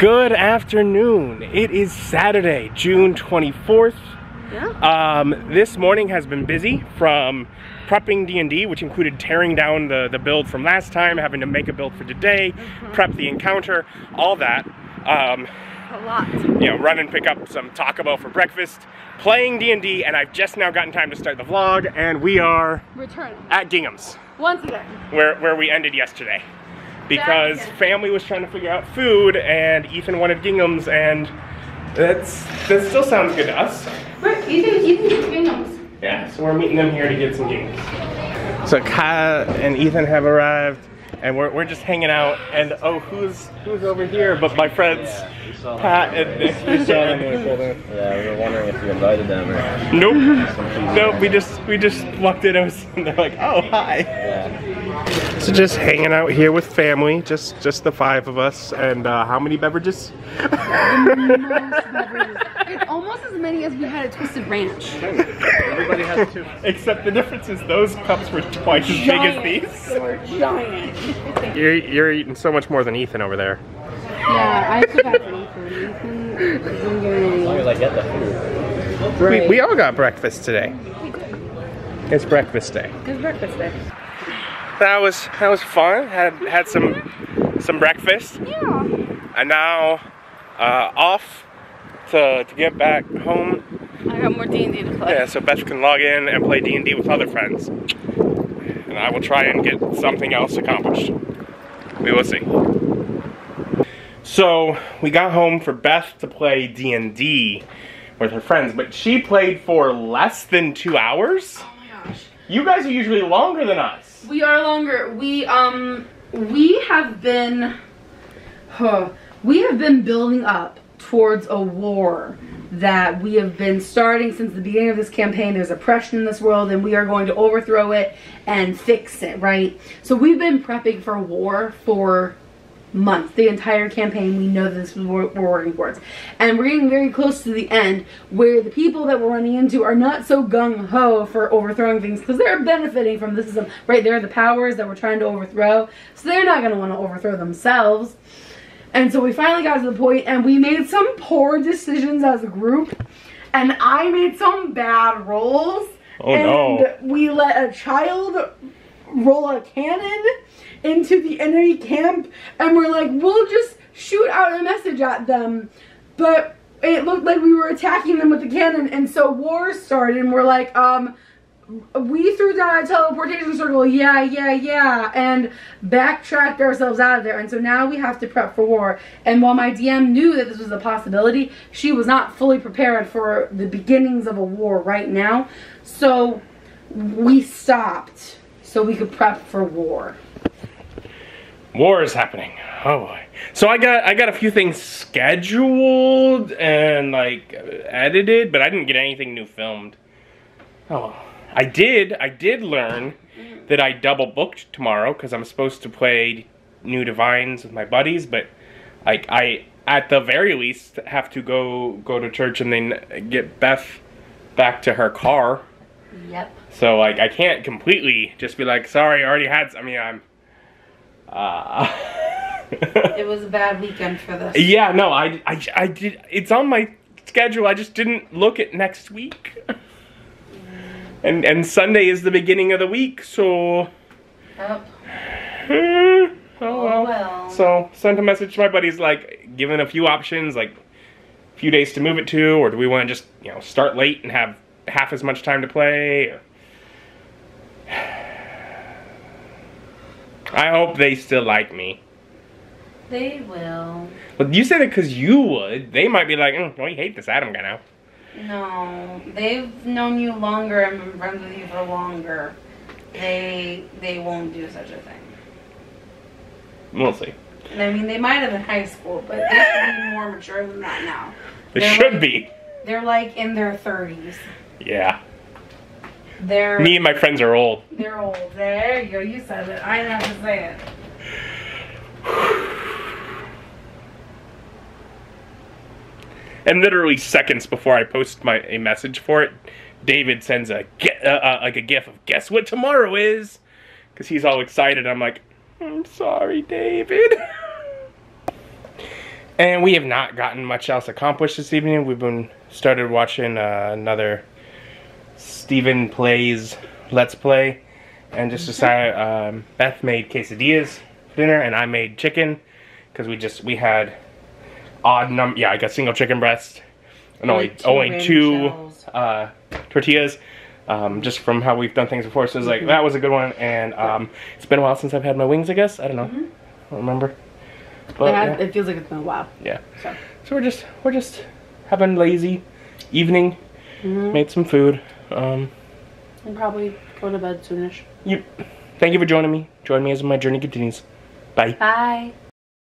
Good afternoon. It is Saturday, June 24th. Yeah. Um, this morning has been busy from prepping D&D, which included tearing down the, the build from last time, having to make a build for today, prep the encounter, all that. Um, A lot. you know, run and pick up some Taco Bell for breakfast, playing D&D, and I've just now gotten time to start the vlog, and we are Return. at Gingham's, Once again. where, where we ended yesterday. Because family was trying to figure out food, and Ethan wanted Gingham's, and that's, that still sounds good to us. Right, Ethan, Ethan Gingham's. Yeah, so we're meeting them here to get some Gingham's. So Kyle and Ethan have arrived, and we're, we're just hanging out, and oh, who's who's over here but my friends Pat and Nick. We saw them Yeah, we were wondering if you invited them or. Nope. Nope. We just we just walked in and, was, and they're like, oh hi. Yeah. So just hanging out here with family, just just the five of us, and uh, how many beverages? It's almost as many as we had at Twisted Ranch. Everybody has two. Except the difference is those cups were twice as big as these. They were giant. You're you're eating so much more than Ethan over there. yeah, I took out for Ethan. Ethan didn't As long as I get the food. We, we all got breakfast today. It's breakfast day. It's breakfast day. That was that was fun. Had had some some breakfast, Yeah. and now uh, off to to get back home. I got more D&D to play. Yeah, so Beth can log in and play D and D with other friends, and I will try and get something else accomplished. We will see. So we got home for Beth to play D and D with her friends, but she played for less than two hours. Oh my gosh. You guys are usually longer than us. We are longer. We um we have been huh, we have been building up towards a war that we have been starting since the beginning of this campaign. There's oppression in this world and we are going to overthrow it and fix it, right? So we've been prepping for war for months, the entire campaign. We know this is what we're working towards. And we're getting very close to the end where the people that we're running into are not so gung ho for overthrowing things because they're benefiting from the system, right? They're the powers that we're trying to overthrow. So they're not going to want to overthrow themselves. And so we finally got to the point and we made some poor decisions as a group. And I made some bad rolls. Oh, and no. we let a child roll a cannon into the enemy camp and we're like we'll just shoot out a message at them. But it looked like we were attacking them with the cannon and so war started and we're like um we threw down a teleportation circle. Yeah yeah yeah. And backtracked ourselves out of there. And so now we have to prep for war. And while my dm knew that this was a possibility she was not fully prepared for the beginnings of a war right now. So we stopped so we could prep for war. War is happening. Oh boy. So I got I got a few things scheduled and like edited, but I didn't get anything new filmed. Oh, I did. I did learn that I double booked tomorrow because I'm supposed to play New Divines with my buddies, but like I at the very least have to go go to church and then get Beth back to her car. Yep. So like I can't completely just be like, sorry, I already had. I mean, I'm. Uh, It was a bad weekend for this. yeah, no, I, I, I did. It's on my schedule. I just didn't look at next week. And and Sunday is the beginning of the week, so. Yep. eh, oh well. well. So sent a message to my buddies, like given a few options, like a few days to move it to, or do we want to just you know start late and have half as much time to play? Or... I hope they still like me. They will. But you said it because you would. They might be like, mm, we hate this Adam guy now. No, they've known you longer and been friends with you for longer. They they won't do such a thing. We'll see. I mean, they might have in high school, but they should be more mature than that now. It They're should like- be. They're like in their thirties. Yeah. They're Me and my friends are old. they're old. There you go. You said it. I didn't have to say it. And literally seconds before I post my a message for it, David sends a ge- uh, uh, like a gif of guess what tomorrow is, because he's all excited. I'm like, I'm sorry, David. And we have not gotten much else accomplished this evening. We've been started watching uh, another Stephen Plays Let's Play, and just decided um, Beth made quesadillas for dinner, and I made chicken because we just we had odd number. Yeah, I got single chicken breast and only two only two uh, tortillas. Um, just from how we've done things before, so it's Mm-hmm. like that was a good one. And um, it's been a while since I've had my wings. I guess I don't know. I don't remember. But, it, has- yeah. it feels like it's been a while. Yeah. So. So we're just we're just having lazy evening. Mm-hmm. Made some food. Um, And probably go to bed soonish. yep. Thank you for joining me. Join me as my journey continues. Bye. Bye.